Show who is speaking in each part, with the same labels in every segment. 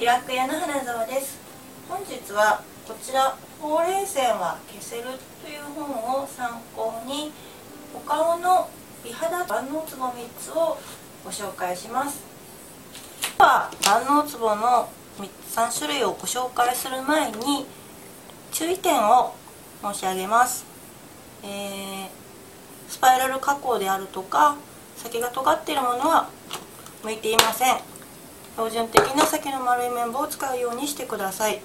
Speaker 1: イラク屋の花沢です。本日はこちら「ほうれい線は消せる」という本を参考にお顔の美肌万能ツボ3つをご紹介します。では万能ツボの3種類をご紹介する前に注意点を申し上げます、えー、スパイラル加工であるとか先が尖っているものは向いていません。標準的な先の丸い綿棒を使うようにしてください。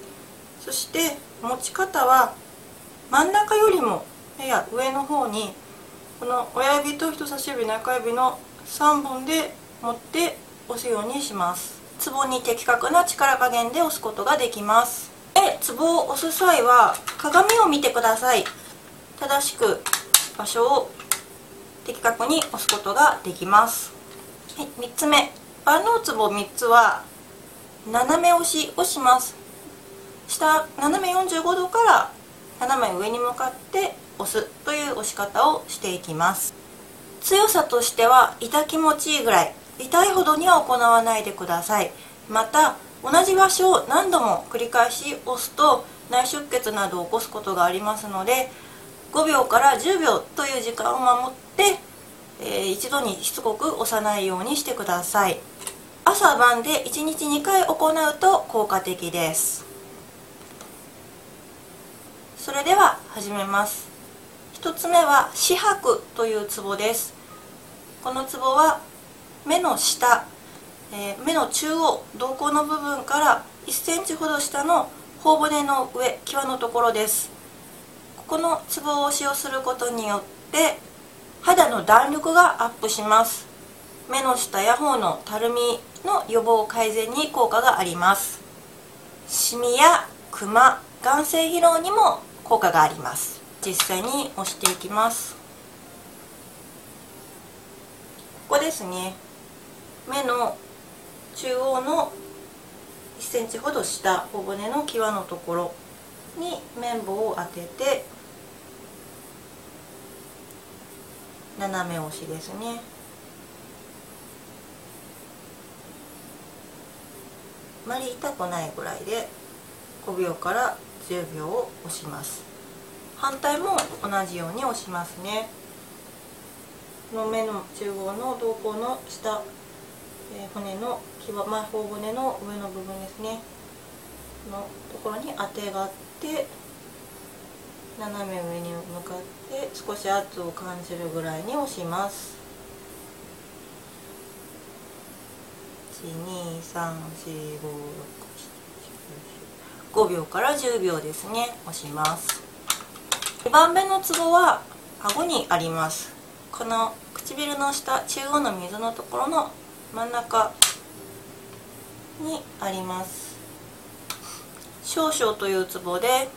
Speaker 1: そして持ち方は真ん中よりもやや上の方にこの親指と人差し指中指の3本で持って押すようにします。ツボに的確な力加減で押すことができます。でツボを押す際は鏡を見てください。正しく場所を的確に押すことができます、はい、3つ目。万能ツボ3つは斜め押しをします。下斜め45度から斜め上に向かって押すという押し方をしていきます。強さとしては痛気持ちいいぐらい痛いほどには行わないでください。また同じ場所を何度も繰り返し押すと内出血などを起こすことがありますので5秒から10秒という時間を守って、えー、一度にしつこく押さないようにしてください。朝晩で1日2回行うと効果的です。それでは始めます。1つ目は四白というツボです。このツボは目の下、えー、目の中央瞳孔の部分から1センチほど下の頬骨の上際のところです。ここのツボを使用することによって肌の弾力がアップします。目の下や頬のたるみの予防改善に効果があります。シミやクマ眼性疲労にも効果があります。実際に押していきます。ここですね。目の中央の1センチほど下頬骨の際のところに綿棒を当てて斜め押しですね。まり痛くないぐらいで5秒から10秒を押します。反対も同じように押しますね。この目の中央の瞳孔の下、えー、骨の際前方骨の上の部分ですね。のところに当てがって斜め上に向かって少し圧を感じるぐらいに押します。1234567 5秒から10秒ですね。押します。2番目のツボは顎にあります。この唇の下中央の溝のところの真ん中にあります。少々というツボで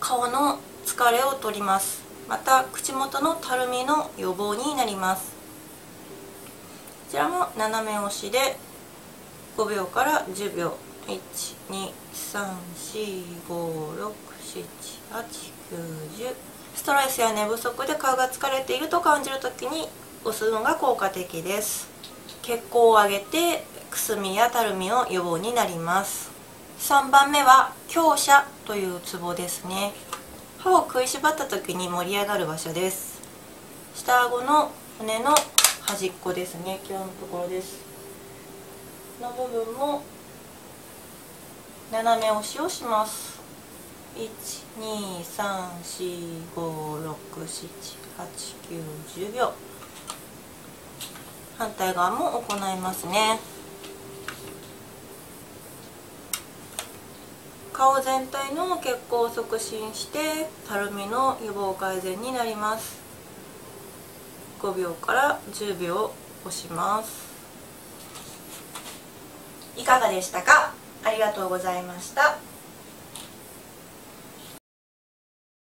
Speaker 1: 顔の疲れを取ります。また口元のたるみの予防になります。ちらも斜め押しで5秒から10秒。12345678910ストレスや寝不足で顔が疲れていると感じる時に押すのが効果的です。血行を上げてくすみやたるみの予防になります。3番目は強者というツボですね。歯を食いしばった時に盛り上がる場所です。下顎の骨の端っこですね。今日のところです。の部分も斜め押しをします。12345678910秒。反対側も行いますね。顔全体の血行を促進してたるみの予防改善になります。5秒から10秒押します。いかがでしたか？ありがとうございました。